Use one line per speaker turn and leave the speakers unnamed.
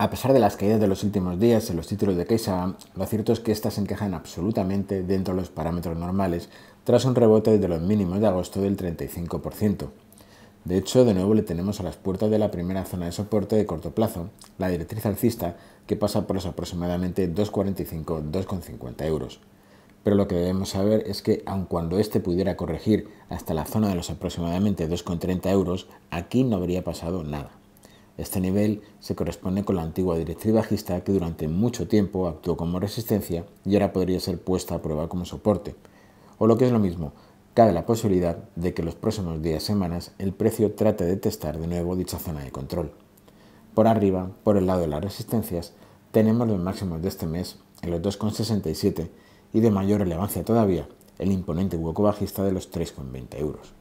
A pesar de las caídas de los últimos días en los títulos de CaixaBank, lo cierto es que estas encajan absolutamente dentro de los parámetros normales tras un rebote desde los mínimos de agosto del 35%. De hecho, de nuevo le tenemos a las puertas de la primera zona de soporte de corto plazo, la directriz alcista, que pasa por los aproximadamente 2,45-2,50 euros. Pero lo que debemos saber es que, aun cuando este pudiera corregir hasta la zona de los aproximadamente 2,30 euros, aquí no habría pasado nada. Este nivel se corresponde con la antigua directriz bajista que durante mucho tiempo actuó como resistencia y ahora podría ser puesta a prueba como soporte. O lo que es lo mismo, cabe la posibilidad de que los próximos días semanas el precio trate de testar de nuevo dicha zona de control. Por arriba, por el lado de las resistencias, tenemos los máximos de este mes en los 2,67 y de mayor relevancia todavía, el imponente hueco bajista de los 3,20 euros.